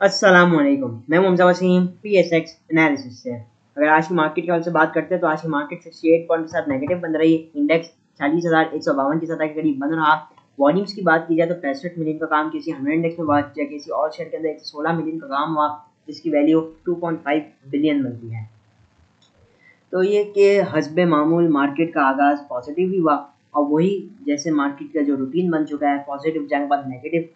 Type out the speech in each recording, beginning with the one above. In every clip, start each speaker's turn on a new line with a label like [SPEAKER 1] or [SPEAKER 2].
[SPEAKER 1] असलकुम मैं मुमजा Waseem P S X analysis से। अगर आज की मार्केट के हाल से बात करते हैं तो आज की मार्केट सिक्सटी एट पॉइंट के साथ नेगेटिव बन रही है। इंडेक्स चालीस हज़ार एक सौ बावन की सतह के करीब बन रहा। वॉल्यूम्स की बात की जाए तो पैंसठ मिलियन का काम किसी हंड्रेड इंडेक्स में बात किया किसी और शेयर के अंदर एक सौ सोलह मिलियन का काम हुआ, जिसकी value two point five billion बनती है। तो ये कि हसब मामूल मार्केट का आगाज़ पॉजिटिव ही हुआ, और वही जैसे मार्केट का जो रूटीन बन चुका है पॉजिटिव जाने के बाद नेगेटिव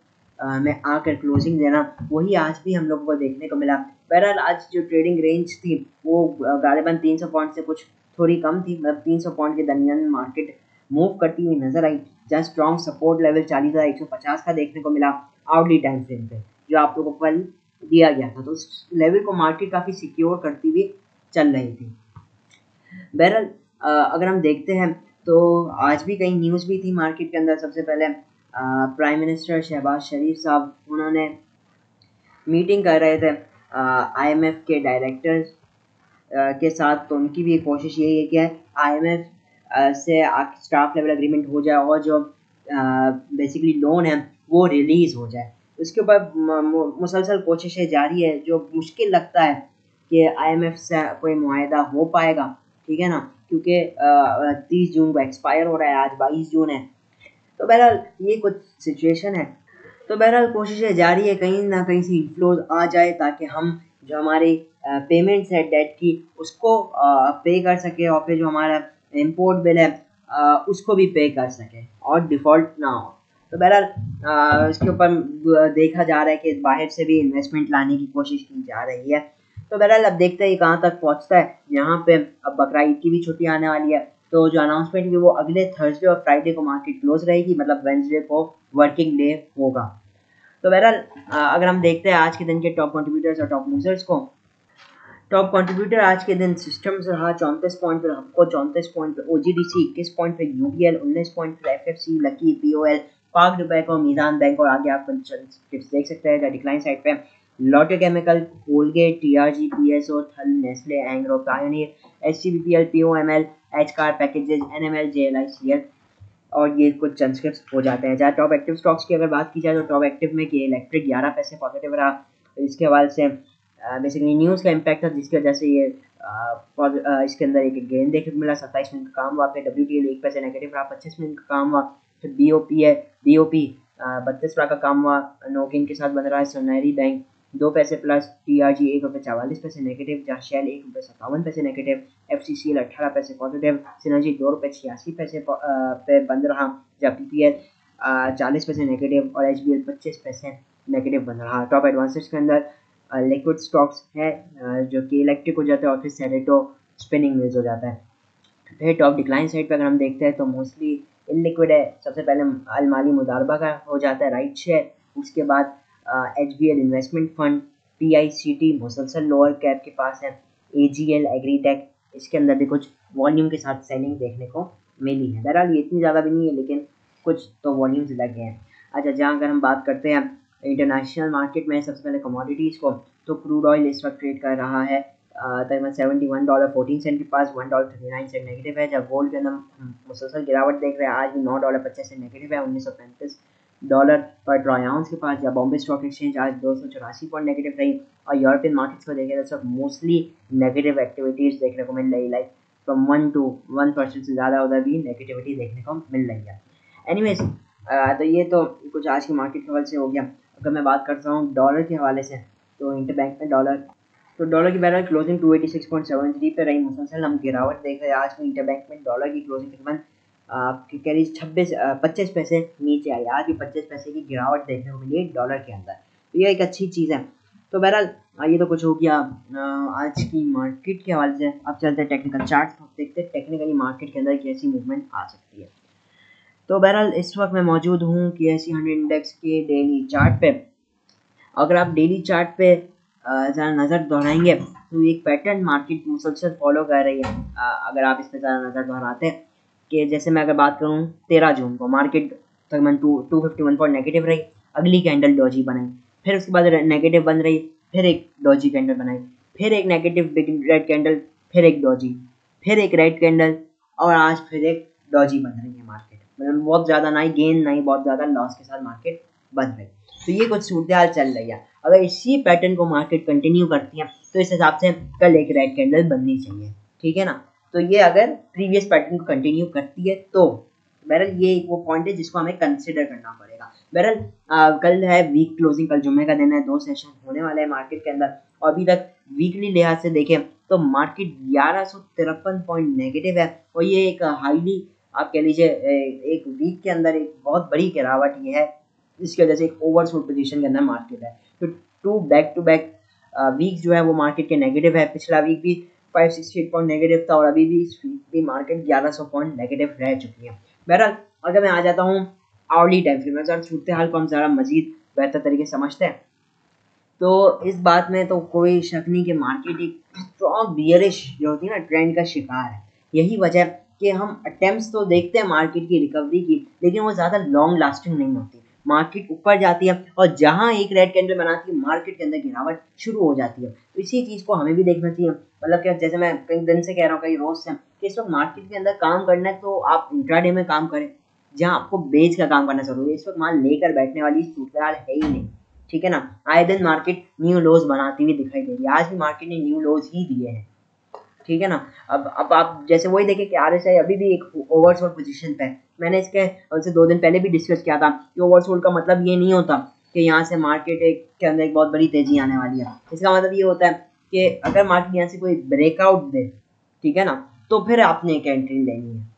[SPEAKER 1] में आकर क्लोजिंग देना वही आज भी हम लोगों को देखने को मिला। बहरहाल आज जो ट्रेडिंग रेंज थी, वो गालिबा तीन सौ पॉइंट से कुछ थोड़ी कम थी मतलब तीन सौ पॉइंट के दरमियान मार्केट मूव करती हुई नज़र आई, जहाँ स्ट्रॉन्ग सपोर्ट लेवल चालीस हज़ार एक सौ पचास का देखने को मिला आउटली टाइम फ्रेम पे, जो आप लोगों को कल दिया गया था। तो उस लेवल को मार्केट काफ़ी सिक्योर करती हुई चल रही थी। बहरहाल अगर हम देखते हैं तो आज भी कई न्यूज़ भी थी मार्केट के अंदर सबसे पहले। प्राइम मिनिस्टर शहबाज शरीफ साहब, उन्होंने मीटिंग कर रहे थे आईएमएफ के डायरेक्टर्स के साथ तो उनकी भी कोशिश यही है कि आईएमएफ से स्टाफ लेवल एग्रीमेंट हो जाए और जो बेसिकली लोन है, वो रिलीज़ हो जाए। उसके ऊपर मुसलसल कोशिशें जारी है, जो मुश्किल लगता है कि आईएमएफ से कोई मुआदा हो पाएगा, ठीक है ना? क्योंकि तीस जून को एक्सपायर हो रहा है, आज बाईस जून है तो बहरहाल ये कुछ सिचुएशन है। तो बहरहाल कोशिशें जारी है, कहीं ना कहीं से इन्फ्लोज आ जाए ताकि हम जो हमारी पेमेंट्स है डेट की, उसको पे कर सके और फिर जो हमारा इम्पोर्ट बिल है उसको भी पे कर सके और डिफ़ॉल्ट ना हो। तो बहरहाल इसके ऊपर देखा जा रहा है कि बाहर से भी इन्वेस्टमेंट लाने की कोशिश की जा रही है। तो बहरहाल अब देखते हैं कहाँ तक पहुँचता है। यहाँ पे अब बकरा ईद की भी छुट्टी आने वाली है। तो जो अनाउंसमेंट हुई, वो अगले थर्सडे और फ्राइडे को मार्केट क्लोज रहेगी मतलब वेंसडे को वर्किंग डे होगा। तो बहरहाल अगर हम देखते हैं आज के दिन के टॉप कंट्रीब्यूटर्स और टॉप लूजर्स को टॉप कंट्रीब्यूटर आज के दिन सिस्टम से रहा, चौंतीस पॉइंट पर हमको, चौंतीस पॉइंट पर ओ जी डी सी इक्कीस पॉइंट पर यू बी एल उन्नीस पॉइंट पर F F C Lucky P O L Pak bank और मीज़ान बैंक और आगे आप टिप्स देख सकते हैं डिक्लाइन साइड पे। Lotte chemical Colgate T R G P S O Thal Nestle Engro Pioneer H C B P L P O M L H car packages N M L J L I C L और ये कुछ transcript हो जाते हैं। जहाँ top active stocks की अगर बात की जाए तो टॉप एक्टिव में कि इलेक्ट्रिक ग्यारह पैसे पॉजिटिव रहा। इसके हवाले से बेसिकली न्यूज़ का इम्पैक्ट था जिसकी वजह से ये आ, इसके अंदर एक गेंद देखने को मिला। सत्ताईस मिनट का काम हुआ फिर डब्ल्यू टी एल एक पैसे नेगेटिव रहा पच्चीस मिनट का काम हुआ फिर बी ओ पी है बी ओ पी बत्तीस का काम हुआ नोकिन के साथ बन रहा है सोनेरी बैंक दो पैसे प्लस टी आर जी एक रुपये चवालीस पैसे नेगेटिव जहाँ शेल एक रुपये सत्तावन पैसे negative F C C L अठारह पैसे पॉजिटिव सिनर्जी दो रुपये छियासी पैसे पे बंद रहा जहाँ पी पी एल चालीस पैसे नेगेटिव और एच बी एल पच्चीस पैसे नेगेटिव बंद रहा। टॉप एडवांसेज के अंदर लिक्विड स्टॉक्स है जो कि इलेक्ट्रिक हो जाता है और फिर सेरेटो स्पिनिंग मिल्स हो जाता है। फिर टॉप डिक्लाइन साइड पर अगर हम देखते हैं तो मोस्टली इलिक्विड है। सबसे पहले अलमाली मुदारबा का हो जाता है राइट शेयर उसके बाद H B L investment fund P I C T मुसलसल लोअर कैप के पास है ए जी एल एग्रीटेक, इसके अंदर भी कुछ वॉल्यूम के साथ सेलिंग देखने को मिली है। बहरहाल ये इतनी ज़्यादा भी नहीं है, लेकिन कुछ तो वॉल्यूम्स लगे हैं। अच्छा जहाँ अगर हम बात करते हैं इंटरनेशनल मार्केट में सबसे पहले कमोडिटीज़ को तो क्रूड ऑयल इस वक्त ट्रेड कर रहा है तकरीबन seventy one dollar fourteen cent के पास one dollar thirty nine cent negative है। जब गोल्ड के अंदर मुसलसल गिरावट देख रहे हैं, आज भी नौ डॉलर पच्चीस सेंट नेगेटिव है, उन्नीस सौ पैंतीस डॉलर पर ट्राई आउंस के पास या बॉम्बे स्टॉक एक्सचेंज आज दो सौ चौरासी पॉइंट नेगेटिव रही और यूरोपियन मार्केट्स को देखें तो मोस्टली नेगेटिव एक्टिविटीज़ देखने को मिल रही like from one two one percent से ज़्यादा उधर भी नेगेटिविटी देखने को मिल रही है। एनीवेज तो ये तो कुछ आज की मार्केट के से हो गया। अगर मैं बात करता हूँ डॉलर के हवाले से तो इंटर बैंक में डॉलर तो डॉलर की barrel closing two eighty six point seven three पर रही। मुसलसल हम गिरावट देख रहे हैं। आज में इंटर बैंक में डॉलर की क्लोजिंग तकरीबन आपकी कह रही छब्बीस पच्चीस पैसे नीचे आई आज भी पच्चीस पैसे की गिरावट देखने को मिली है डॉलर के अंदर। तो ये एक अच्छी चीज़ है। तो बहरहाल ये तो कुछ हो गया। आज की मार्केट के हवाले से अब चलते हैं टेक्निकल चार्ट तो देखते हैं टेक्निकली मार्केट के अंदर कैसी मूवमेंट आ सकती है। तो बहरहाल, इस वक्त मैं मौजूद हूँ के एस हंड्रेड इंडेक्स के डेली चार्ट पे। अगर आप डेली चार्ट पे ज़रा नज़र दोहराएँगे तो एक पैटर्न मार्केट मुसलसल फॉलो कर रही है। अगर आप इस पर ज़रा नज़र दोहराते हैं कि जैसे मैं अगर बात करूँ, तेरह जून को मार्केट तकरीबन two two fifty one point negative रही, अगली कैंडल डॉजी बनाई, फिर उसके बाद नेगेटिव बन रही, फिर एक डॉजी कैंडल बनाई, फिर एक नेगेटिव बिग रेड कैंडल फिर एक डॉजी फिर एक रेड कैंडल और आज फिर एक डॉजी बन रही है मार्केट मतलब बहुत ज़्यादा ना ही गेन ना ही बहुत ज़्यादा लॉस के साथ मार्केट बन रही। तो ये कुछ सूरत हाल चल रही है। अगर इसी पैटर्न को मार्केट कंटिन्यू करती है तो इस हिसाब से कल एक रेड कैंडल बननी चाहिए। ठीक है ना? तो ये अगर प्रीवियस पैटर्न को कंटिन्यू करती है तो बहरल ये वो पॉइंट है जिसको हमें कंसिडर करना पड़ेगा। बहरल कल है वीक क्लोजिंग कल जुम्मे का दिन है, दो सेशन होने वाले हैं मार्केट के अंदर। और अभी तक वीकली लिहाज से देखें तो मार्केट ग्यारह सौ तिरपन पॉइंट नेगेटिव है। और ये एक हाईली आप कह लीजिए एक वीक के अंदर एक बहुत बड़ी गिरावट ये है। इसकी वजह से एक ओवरसोल्ड पोजीशन के अंदर मार्केट है। तो two back to back week जो है वो मार्केट के नेगेटिव है। पिछला वीक भी five sixty eight point negative था और अभी भी इस भी मार्केट ग्यारह सौ पॉइंट नेगेटिव रह चुकी है। बहरहाल, अगर मैं आ जाता हूँ आवली टाइम फ्रेम में सर सूरत हाल को हम ज़रा मजीद बेहतर तरीके से समझते हैं तो इस बात में तो कोई शक नहीं कि मार्केट एक स्ट्रॉन्ग बियरिश जो होती है ना ट्रेंड का शिकार है। यही वजह कि हम अटेम्प्ट तो देखते हैं मार्केट की रिकवरी की, लेकिन वो ज़्यादा लॉन्ग लास्टिंग नहीं होती। मार्केट ऊपर जाती है और जहाँ एक रेड कैंडल बनाती है मार्केट के अंदर गिरावट शुरू हो जाती है। तो इसी चीज़ को हमें भी देखना चाहिए। मतलब क्या, जैसे मैं कई दिन से कह रहा हूँ, कई रोज से, कि इस वक्त मार्केट के अंदर काम करना है तो आप इंट्राडे में काम करें, जहाँ आपको बेच का काम करना ज़रूरी है। इस वक्त माल लेकर बैठने वाली सूरत है ही नहीं, ठीक है ना? आए दिन मार्केट न्यू लोज बनाती हुई दिखाई दे रही है। आज भी मार्केट ने न्यू लोज ही दिए हैं। ठीक है ना? अब अब आप जैसे वही देखें कि आर अभी भी एक ओवरसोल्ड पोजीशन पे है। मैंने इसके, उनसे दो दिन पहले भी डिस्कस किया था कि ओवरसोल्ड का मतलब ये नहीं होता कि यहाँ से मार्केट एक, के अंदर एक बहुत बड़ी तेज़ी आने वाली है। इसका मतलब ये होता है कि अगर मार्केट यहाँ से कोई ब्रेकआउट दे, ठीक है ना? तो फिर आपने एक एंट्री लेनी है।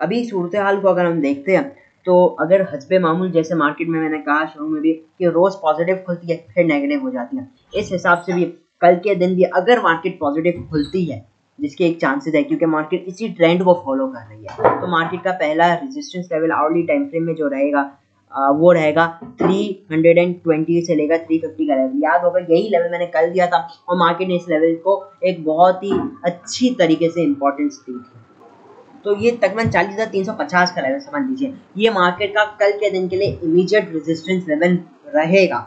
[SPEAKER 1] अभी सूरत हाल को अगर हम देखते हैं तो अगर हसबे मामूल जैसे मार्केट में मैंने कहा शुरू में भी कि रोज़ पॉजिटिव खुलती है, फिर नेगेटिव हो जाती है। इस हिसाब से भी कल के दिन भी अगर मार्केट पॉजिटिव खुलती है, जिसके एक चांसेस है, क्योंकि मार्केट इसी ट्रेंड को फॉलो कर रही है तो मार्केट का पहला resistance level hourly time frame में जो रहेगा वो रहेगा 320 से लेकर 350 का लेवल याद होगा, यही लेवल मैंने कल दिया था, और मार्केट ने इस लेवल को एक बहुत ही अच्छी तरीके से इंपॉर्टेंस दी थी. तो ये तकरीबन चालीस हज़ार तीन सौ पचास का लेवल समझ लीजिए. ये मार्केट का कल के दिन के लिए इमीडिएट रेजिस्टेंस लेवल रहेगा.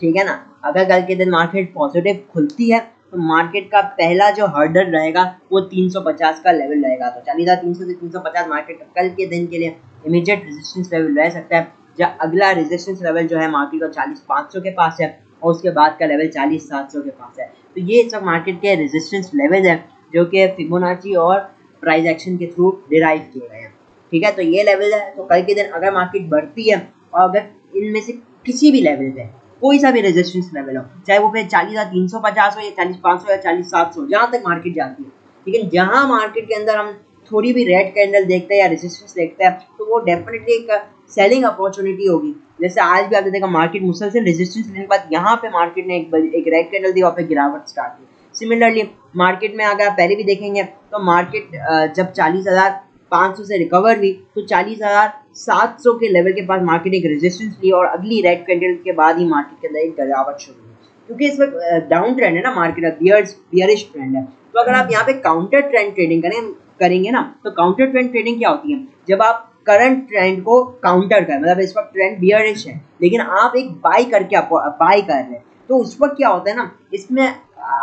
[SPEAKER 1] ठीक है ना? अगर कल के दिन मार्केट पॉजिटिव खुलती है तो मार्केट का पहला जो हर्डर रहेगा, वो 350 का लेवल रहेगा। तो चालीस हज़ार तीन सौ से 350 मार्केट का कल के दिन के लिए इमीडिएट रेजिस्टेंस लेवल रह सकता है। जब अगला रेजिस्टेंस लेवल जो है मार्केट का चालीस पाँच सौ के पास है, और उसके बाद का लेवल चालीस सात सौ के पास है। तो ये सब मार्केट के रेजिस्टेंस लेवल है, जो कि फिबोनाची और प्राइस एक्शन के थ्रू डिराइव किए गए हैं। ठीक है? तो ये लेवल है। तो कल के दिन अगर मार्केट बढ़ती है, और अगर इनमें से किसी भी लेवल पे कोई सा भी रेजिस्टेंस लेवल हो चाहे वो फिर चालीस हज़ार, तीन सौ, पचास हो या चालीस, पाँच सौ या चालीस, सात सौ, जहाँ तक मार्केट जाती है। लेकिन जहाँ मार्केट के अंदर हम थोड़ी भी रेड कैंडल देखते हैं या रेजिस्टेंस देखते हैं तो वो डेफिनेटली एक सेलिंग अपॉर्चुनिटी होगी। जैसे आज भी आप देखा मार्केट मुसलसल रेजिस्टेंस लेने के बाद यहाँ पे मार्केट ने एक एक रेड कैंडल दी और फिर गिरावट स्टार्ट की। सिमिलरली मार्केट में अगर आप पहले भी देखेंगे तो मार्केट जब चालीस हज़ार पाँच सौ से रिकवर हुई तो चालीस हज़ार सात सौ के लेवल के पास मार्केट एक रेजिस्टेंस ली और अगली रेड कैंडल के बाद ही मार्केट के अंदर एक गिरावट शुरू हुई। क्योंकि इस वक्त डाउन ट्रेंड है ना मार्केट बियर्स बियरिश ट्रेंड है। तो अगर आप यहाँ पे काउंटर ट्रेंड ट्रेडिंग करें, करेंगे ना तो काउंटर ट्रेंड ट्रेडिंग क्या होती है? जब आप करंट ट्रेंड को काउंटर कर मतलब इस वक्त ट्रेंड बियरिश है, लेकिन आप एक बाई करके आप बाई कर रहे हैं तो उस वक्त क्या होता है ना, इसमें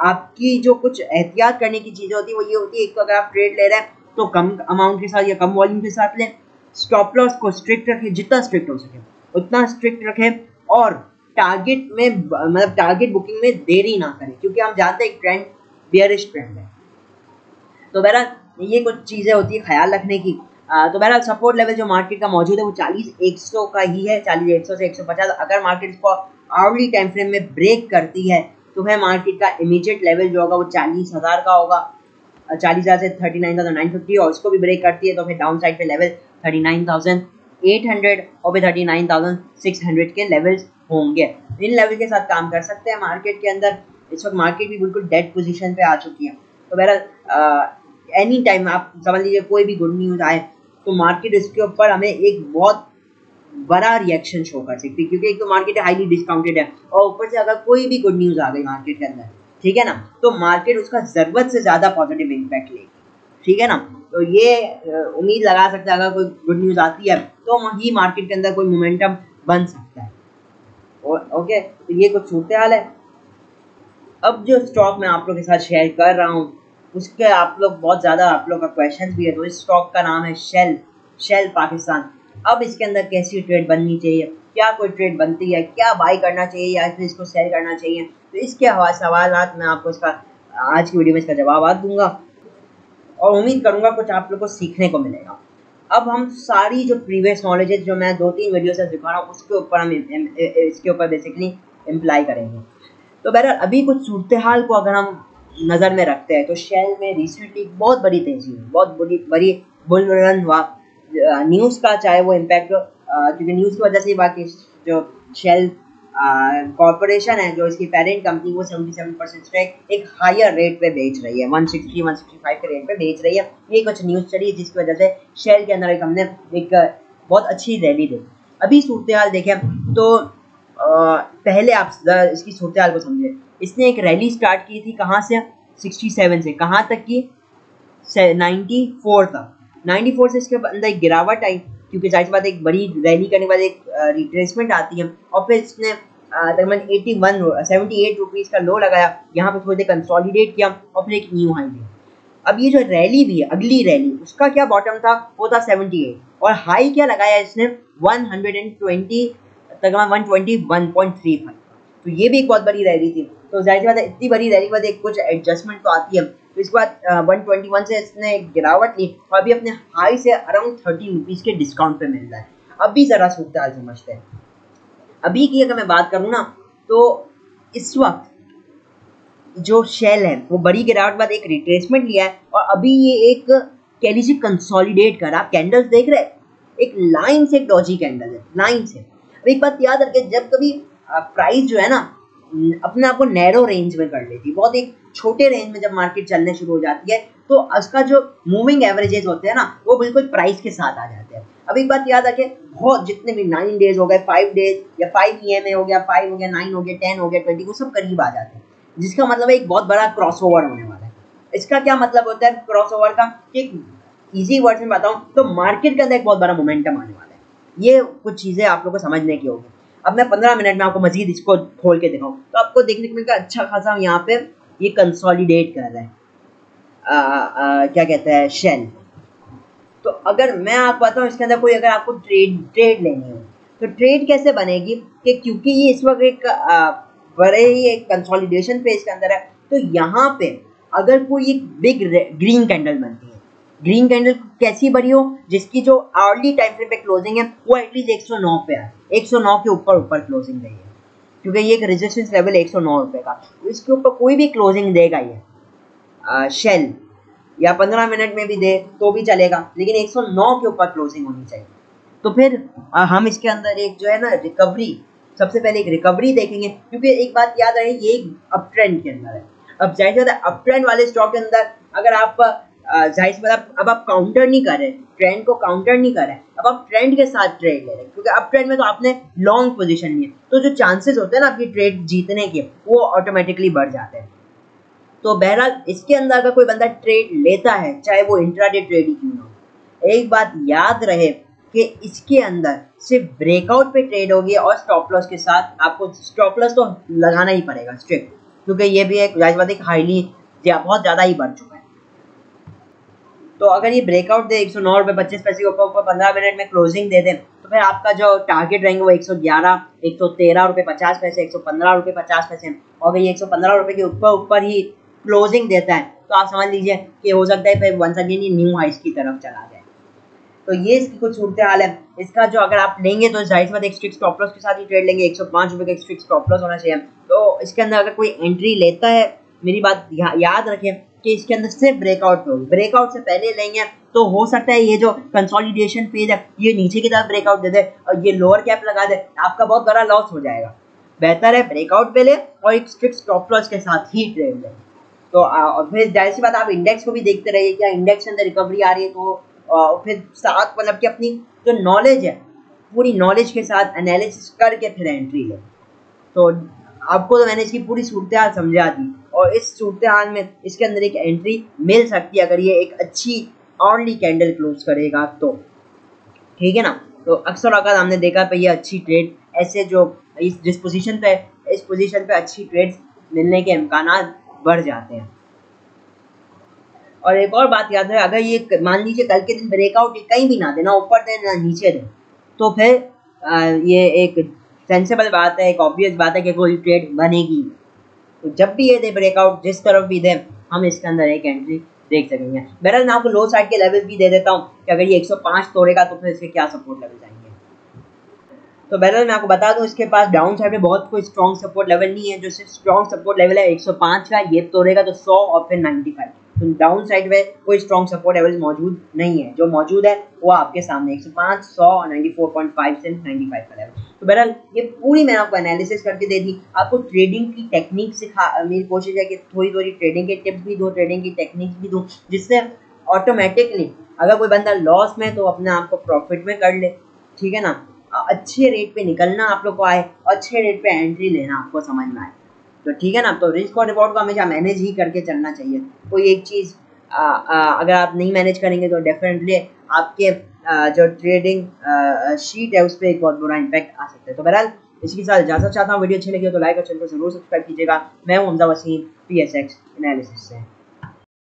[SPEAKER 1] आपकी जो कुछ एहतियात करने की चीज़ें होती है, वो ये होती है, एक तो अगर आप ट्रेड ले रहे हैं तो कम अमाउंट के साथ या कम वॉल्यूम के साथ लें। स्टॉप लॉस को स्ट्रिक्ट रखें जितना स्ट्रिक्ट हो सके उतना स्ट्रिक्ट रखें और टारगेट में मतलब टारगेट बुकिंग में देरी ना करें क्योंकि हम जानते हैं ट्रेंड बियरिश ट्रेंड है। तो बहरहाल ये कुछ चीज़ें होती है ख्याल रखने की। आ, तो बहरहाल सपोर्ट लेवल जो मार्केट का मौजूद है वो चालीस एक सौ का ही है चालीस एक सौ से एक सौ पचास। अगर मार्केट इसको आवली टाइम फ्रेम में ब्रेक करती है तो है मार्केट का इमीडिएट लेवल जो होगा वो चालीस हज़ार का होगा। चालीस हज़ार से thirty nine thousand nine fifty और उसको भी ब्रेक करती है तो फिर डाउन साइड पे level thirty nine thousand eight hundred और फिर thirty nine thousand six hundred के लेवल्स होंगे। इन लेवल के साथ काम कर सकते हैं मार्केट के अंदर। इस वक्त मार्केट भी बिल्कुल डेड पोजीशन पे आ चुकी है। तो बहरहाल एनी टाइम आप समझ लीजिए कोई भी गुड न्यूज़ आए तो मार्केट इसके ऊपर हमें एक बहुत बड़ा रिएक्शन शो कर सकती है, क्योंकि एक तो मार्केट हाईली डिस्काउंटेड है और ऊपर से अगर कोई भी गुड न्यूज़ आ गई मार्केट के अंदर ठीक है ना? तो मार्केट उसका ज़रूरत से ज़्यादा पॉजिटिव इम्पैक्ट लेगी। ठीक है ना? तो ये उम्मीद लगा सकते हैं, अगर कोई गुड न्यूज़ आती है तो ही मार्केट के अंदर कोई मोमेंटम बन सकता है। ओके तो ये कुछ सूरत हाल है। अब जो स्टॉक मैं आप लोग के साथ शेयर कर रहा हूँ, उसके आप लोग, बहुत ज़्यादा आप लोग का क्वेश्चन भी है। तो इस स्टॉक का नाम है शेल शेल पाकिस्तान अब इसके अंदर कैसी ट्रेड बननी चाहिए? क्या कोई ट्रेड बनती है, क्या बाई करना चाहिए या फिर इसको सेल करना चाहिए? तो इसके सवाल मैं आपको इसका, आज की वीडियो में इसका जवाब दूँगा। और उम्मीद करूँगा कुछ आप लोग को सीखने को मिलेगा। अब हम सारी जो प्रीवियस नॉलेज जो मैं दो तीन वीडियो से सिखा रहा हूँ, उसके ऊपर हम इसके ऊपर बेसिकली इम्प्लाई करेंगे। तो बहरहाल, अभी कुछ सूरत हाल को अगर हम नज़र में रखते हैं तो शेल में रिसेंटली बहुत बड़ी तेज़ी हुई, बहुत बड़ी बड़ी बुल रन हुआ न्यूज़ का चाहे वो इम्पैक्ट क्योंकि न्यूज़ की वजह से बाकी जो शेल कॉरपोरेशन है जो इसकी पेरेंट कंपनी वो 77 परसेंट स्टेक एक हायर रेट पे बेच रही है। 160 165 के रेट पे बेच रही है। ये कुछ न्यूज़ चली है जिसकी वजह से शेल के अंदर एक हमने एक बहुत अच्छी रैली देखी। अभी सूरत हाल देखें तो आ, पहले आप इसकी सूरत हाल को समझे। इसने एक रैली स्टार्ट की थी कहाँ से? 67 से। कहाँ तक की? 94 तक। 94 से इसके अंदर एक गिरावट आई। क्योंकि ज़ाहिर सी बात एक बड़ी रैली करने के बाद एक रिट्रेसमेंट आती है। और फिर इसने तकरीबन eighty one seventy eight rupees का लो लगाया। यहाँ पे थोड़ी देर कंसोलिडेट किया और फिर एक न्यू हाई दिया। अब ये जो रैली भी है, अगली रैली उसका क्या बॉटम था? वो था सेवेंटी एट और हाई क्या लगाया इसने? वन हंड्रेड एंड ट्वेंटी तकरीबन one twenty one point three five तो ये भी एक बहुत बड़ी रैली थी। तो ज़ाहिर सी बात है इतनी बड़ी रैली के बाद एक कुछ एडजस्टमेंट तो आती है। तो इसके बाद वन ट्वेंटी वन से इसने गिरावट ली और अभी अपने हाई से अराउंड थर्टी रुपीज़ के डिस्काउंट पे मिल रहा है। अभी ज़रा सूरत हाल समझते हैं। अभी की अगर मैं बात करूँ ना तो इस वक्त जो शेल है, वो बड़ी गिरावट बाद एक रिट्रेसमेंट लिया है और अभी ये एक, कह लीजिए कंसोलिडेट कर आप कैंडल्स देख रहे हैं? एक लाइन से एक डॉजी कैंडल है लाइन से। अब एक बात याद रखें, जब कभी प्राइस जो है ना अपने आप को नैरो रेंज में कर लेती है। बहुत एक छोटे रेंज में जब मार्केट चलने शुरू हो जाती है तो उसका जो मूविंग एवरेजेस होते हैं ना, वो बिल्कुल प्राइस के साथ आ जाते हैं। अब एक बात याद रखें, बहुत जितने भी नाइन डेज़ हो गए फाइव डेज़ या फाइव ई एम ए हो गया फाइव हो गया नाइन हो गया टेन हो गया ट्वेंटी वो सब करीब आ जाते हैं। जिसका मतलब एक बहुत बड़ा क्रॉस ओवर होने वाला है। इसका क्या मतलब होता है क्रॉस ओवर का एक ईजी वर्ड में बताऊँ तो मार्केट के अंदर एक बहुत बड़ा मोमेंटम आने वाला है। ये कुछ चीज़ें आप लोग को समझने की होगी। अब मैं पंद्रह मिनट में आपको मजीद इसको खोल के दिखाऊँ। तो आपको देखने को मिलता अच्छा खासा यहाँ पे ये कंसोलिडेट कर रहा है। आ, आ, क्या कहता है शेल तो अगर मैं आपको बताऊँ इसके अंदर कोई अगर आपको ट्रेड ट्रेड लेनी हो तो ट्रेड कैसे बनेगी कि क्योंकि ये इस वक्त एक बड़े ही एक कंसोलिडेशन फ़ेज़ के अंदर है तो यहाँ पे अगर कोई एक बिग ग्रीन कैंडल बनती है ग्रीन कैंडल कैसी बड़ी हो जिसकी जो आर्ली टाइम फ्रेम पे क्लोजिंग है वो एटलीस्ट 109 पे है। 109 के ऊपर ऊपर क्लोजिंग रही है। क्योंकि ये एक रेजिस्टेंस लेवल एक सौ नौ रुपये का। तो इसके ऊपर कोई भी क्लोजिंग देगा ये। शेल या पंद्रह मिनट में भी दे तो भी चलेगा। लेकिन एक सौ नौ के ऊपर क्लोजिंग होनी चाहिए। तो फिर आ, हम इसके अंदर एक जो है ना रिकवरी सबसे पहले एक रिकवरी देखेंगे। क्योंकि एक बात याद रहे ये एक अप ट्रेंड के अंदर है। अब ज़ाहिर अप ट्रेंड वाले स्टॉक के अंदर अगर आप ज़ाहिर सी बात, अब आप काउंटर नहीं कर रहे ट्रेंड को काउंटर नहीं कर रहे अब आप ट्रेंड के साथ ट्रेड ले रहे हैं। क्योंकि अब ट्रेंड में तो आपने लॉन्ग पोजीशन ली है तो जो चांसेस होते हैं ना आपकी ट्रेड जीतने के, वो ऑटोमेटिकली बढ़ जाते हैं। तो बहरहाल, इसके अंदर अगर कोई बंदा ट्रेड लेता है, चाहे वो इंट्राडे ट्रेड ही क्यों ना हो, एक बात याद रहे कि इसके अंदर सिर्फ़ ब्रेकआउट पे ट्रेड होगी और स्टॉप लॉस के साथ आपको स्टॉप लॉस तो लगाना ही पड़ेगा स्ट्रिक्ट क्योंकि ये भी एक, ज़ाहिर बात एक हाईली बहुत ज़्यादा ही बढ़ चुका है। तो अगर ये ब्रेकआउट दे एक सौ नौ रुपये पच्चीस पैसे के ऊपर ऊपर पंद्रह मिनट में क्लोजिंग दे दें तो फिर आपका जो टारगेट रहेंगे वो एक सौ ग्यारह, एक सौ तेरह रुपये पचास पैसे, एक सौ पंद्रह रुपये पचास पैसे और ये एक सौ पंद्रह रुपये के ऊपर ऊपर ही क्लोजिंग देता है तो आप समझ लीजिए कि हो सकता है फिर वन अगेन ये न्यू हाइस की तरफ़ चला जाए। तो ये इसकी कुछ सूरत हाल है। इसका जो अगर आप लेंगे तो ज़ाहिर बात एक स्ट्रिक्ट स्टॉप लॉस के साथ ही ट्रेड लेंगे, एक सौ पाँच रुपये का एक स्ट्रिक्ट स्टॉप लॉस होना चाहिए। तो इसके अंदर अगर कोई एंट्री लेता है, मेरी बात याद रखें कि इसके अंदर सिर्फ़ ब्रेकआउट होगी। ब्रेकआउट से पहले लेंगे तो हो सकता है ये जो कंसोलिडेशन फ़ेज़ है, ये नीचे की तरफ़ ब्रेकआउट दे दे और ये लोअर कैप लगा दे। आपका बहुत बड़ा लॉस हो जाएगा। बेहतर है ब्रेकआउट पे ले और एक स्ट्रिक्ट स्टॉप लॉस के साथ ही ट्रेड ले। तो फिर ज़ाहिर सी बात आप इंडेक्स को भी देखते रहिए क्या इंडेक्स के अंदर रिकवरी आ रही है तो फिर साथ मतलब कि अपनी जो नॉलेज है, पूरी नॉलेज के साथ एनालिसिस करके फिर एंट्री ले। तो आपको तो मैंने इसकी पूरी सूरत समझा दी। और इस सूरत हाल में इसके अंदर एक एंट्री मिल सकती है अगर ये एक अच्छी ऑनली कैंडल क्लोज करेगा तो। ठीक है ना? तो अक्सर अगर हमने देखा पे ये अच्छी ट्रेड ऐसे जो इस जिस पोजीशन पे इस पोजीशन पे अच्छी ट्रेड्स मिलने के इम्कान बढ़ जाते हैं। और एक और बात याद है अगर ये मान लीजिए कल के दिन ब्रेकआउट कहीं भी ना देना ऊपर दे ना नीचे दे तो फिर आ, ये एक सेंसेबल बात है एक ऑब्वियस बात है कि कोई ट्रेड बनेगी तो जब भी ये दे ब्रेकआउट जिस तरफ़ भी दे, हम इसके अंदर एक एंट्री देख सकेंगे। बहरहाल, मैं आपको लो साइड के लेवल भी दे देता हूँ कि अगर ये 105 तोड़ेगा तो फिर इसके क्या सपोर्ट लेवल जाएँगे। तो बहरहाल, मैं आपको बता दूँ, इसके पास डाउन साइड में बहुत कोई स्ट्रॉन्ग सपोर्ट लेवल नहीं है। जो सिर्फ़ स्ट्रॉन्ग सपोर्ट लेवल है 105 का, ये तोड़ेगा तो 100 और फिर 95 तो डाउन साइड में कोई स्ट्रॉन्ग सपोर्ट लेवल मौजूद नहीं है। जो मौजूद है, वो आपके सामने 105 100 और 94.5 से 95 का लेवल तो बहरहाल ये पूरी मैंने आपको एनालिसिस करके दे दी। आपको ट्रेडिंग की टेक्निक सिखा मेरी कोशिश है कि थोड़ी थोड़ी ट्रेडिंग के टिप्स भी दो ट्रेडिंग की टेक्निक भी दूँ जिससे ऑटोमेटिकली अगर कोई बंदा लॉस में तो अपने आप को प्रॉफिट में कर ले। ठीक है ना? अच्छे रेट पे निकलना आप लोग को आए अच्छे रेट पे एंट्री लेना आपको समझ में आए। तो ठीक है ना? तो रिस्क और रिवॉर्ड को हमेशा मैनेज ही करके चलना चाहिए। कोई एक चीज़ अगर आप नहीं मैनेज करेंगे तो डेफिनेटली आपके आ, जो ट्रेडिंग शीट है उस पर एक बहुत बुरा इम्पैक्ट आ सकता है। तो बहरहाल, इसी के साथ इजाज़त चाहता हूँ। वीडियो अच्छी लगी हो तो लाइक और चैनल को ज़रूर सब्सक्राइब कीजिएगा। मैं हूँ Hamza Waseem P S X analysis से।